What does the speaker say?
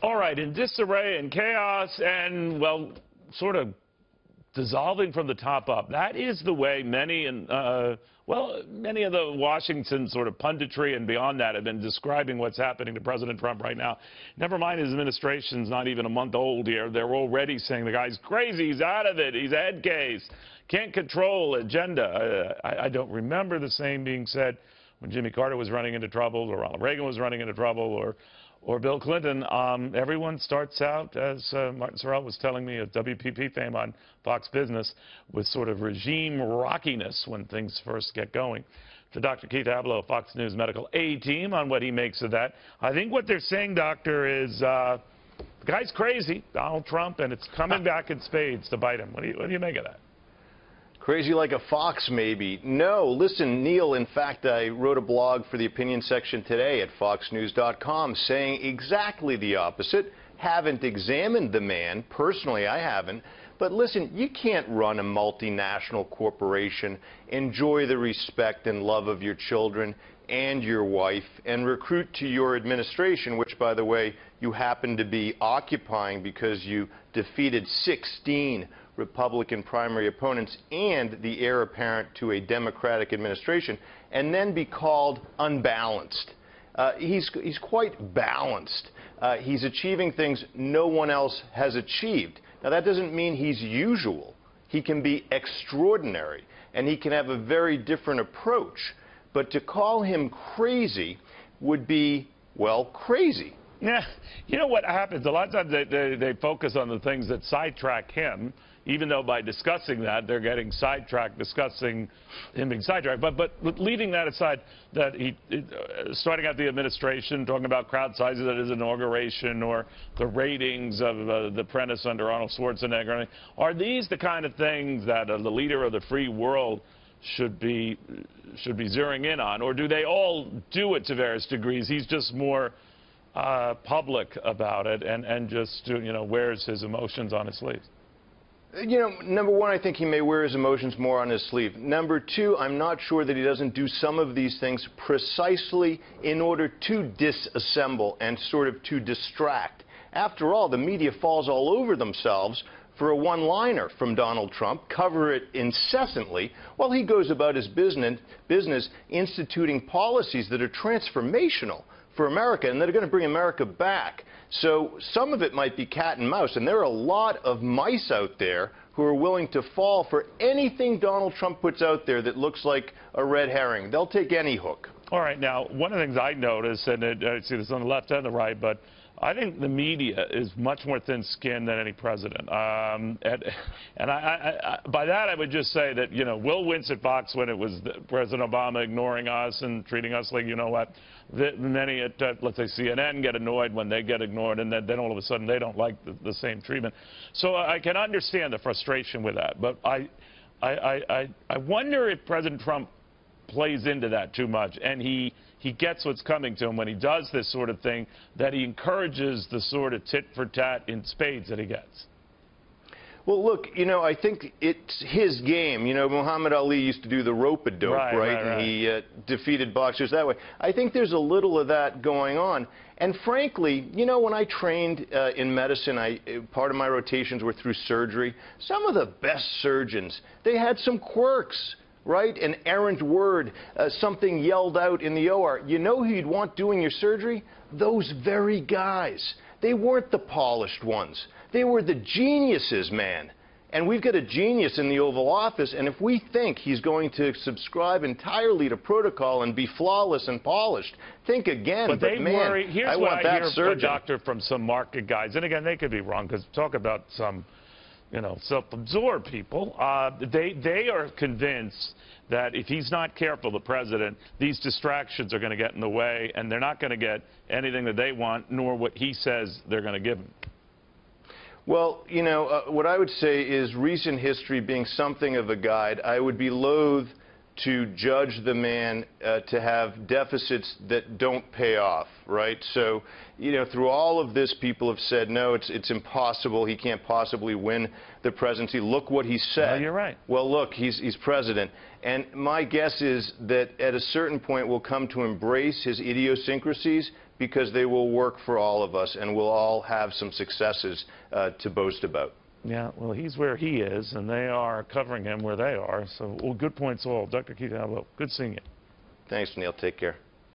All right, in disarray and chaos and, well, sort of dissolving from the top up. That is the way many, and uh, well, many of the Washington sort of punditry and beyond that have been describing what's happening to President Trump right now. Never mind his administration's not even a month old here. They're already saying the guy's crazy, he's out of it, he's a head case, can't control agenda. Uh, I, I don't remember the same being said when Jimmy Carter was running into trouble or Ronald Reagan was running into trouble or or Bill Clinton, um, everyone starts out, as uh, Martin Sorrell was telling me at WPP fame on Fox Business, with sort of regime rockiness when things first get going. To Dr. Keith Ablow, Fox News Medical A-Team, on what he makes of that. I think what they're saying, Doctor, is uh, the guy's crazy, Donald Trump, and it's coming back in spades to bite him. What do you, what do you make of that? Crazy like a fox, maybe. No, listen, Neil, in fact, I wrote a blog for the opinion section today at foxnews.com saying exactly the opposite. Haven't examined the man. Personally, I haven't. But listen, you can't run a multinational corporation, enjoy the respect and love of your children and your wife, and recruit to your administration, which, by the way, you happen to be occupying because you defeated 16 Republican primary opponents and the heir apparent to a Democratic administration, and then be called unbalanced. Uh, he's, he's quite balanced. Uh, he's achieving things no one else has achieved. Now, that doesn't mean he's usual. He can be extraordinary, and he can have a very different approach. But to call him crazy would be, well, crazy. Yeah, you know what happens? A lot of times they, they, they focus on the things that sidetrack him even though by discussing that, they're getting sidetracked, discussing him being sidetracked. But, but leaving that aside, that he, uh, starting out the administration, talking about crowd sizes at his inauguration or the ratings of uh, The Apprentice under Arnold Schwarzenegger, are these the kind of things that uh, the leader of the free world should be should be zeroing in on, or do they all do it to various degrees? He's just more uh, public about it and and just you know wears his emotions on his sleeve? You know, number one, I think he may wear his emotions more on his sleeve. Number two, I'm not sure that he doesn't do some of these things precisely in order to disassemble and sort of to distract. After all, the media falls all over themselves for a one-liner from Donald Trump, cover it incessantly, while he goes about his business, business instituting policies that are transformational for America and that are going to bring America back. So some of it might be cat and mouse, and there are a lot of mice out there who are willing to fall for anything Donald Trump puts out there that looks like a red herring. They'll take any hook. All right. Now, one of the things I noticed, and it, I see this on the left and the right, but I think the media is much more thin-skinned than any president. Um, and, and I, I, I, by that, I would just say that, you know, Will wince at Fox when it was President Obama ignoring us and treating us like, you know what, the, many at, uh, let's say, CNN get annoyed when they get ignored, and then, then all of a sudden they don't like the, the same treatment. So I can understand the frustration with that. But I, I, I, I wonder if President Trump plays into that too much, and he he gets what's coming to him when he does this sort of thing, that he encourages the sort of tit for tat in spades that he gets. Well, look, you know, I think it's his game. You know, Muhammad Ali used to do the rope-a-dope, right, right? right, and he uh, defeated boxers that way. I think there's a little of that going on. And frankly, you know, when I trained uh, in medicine, I, part of my rotations were through surgery. Some of the best surgeons, they had some quirks right? An errant word, uh, something yelled out in the OR. You know who you'd want doing your surgery? Those very guys. They weren't the polished ones. They were the geniuses, man. And we've got a genius in the Oval Office, and if we think he's going to subscribe entirely to protocol and be flawless and polished, think again. But, but they man, worry. Here's I what want I that hear, surgeon. doctor, from some market guys, and again, they could be wrong, because talk about some you know, self-absorbed people, uh, they, they are convinced that if he's not careful, the president, these distractions are going to get in the way, and they're not going to get anything that they want, nor what he says they're going to give him. Well, you know, uh, what I would say is recent history being something of a guide, I would be loath to judge the man uh, to have deficits that don't pay off, right? So, you know, through all of this, people have said, no, it's, it's impossible. He can't possibly win the presidency. Look what he said. Well, you're right. Well, look, he's, he's president. And my guess is that at a certain point we'll come to embrace his idiosyncrasies because they will work for all of us and we'll all have some successes uh, to boast about. Yeah, well, he's where he is, and they are covering him where they are. So, well, good points all. Dr. Keith Ablow, good seeing you. Thanks, Neil. Take care.